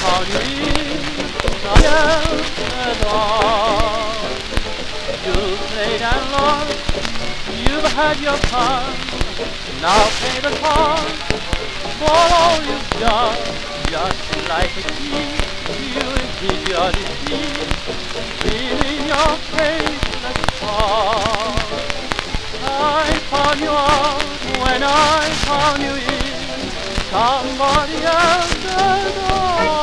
found you in Zion at all. You played and lost, you've had your fun. Now pay the cost for all you've done. Just like a thief, you hid your deceit, feeling your faithless heart. I found you out when I found 한 마리 안 돼도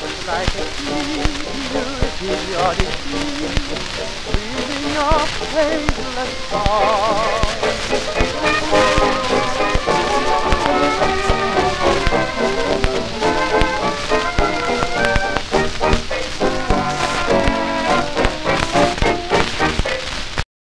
Just like a you hid your deceit, breathing your faithless heart.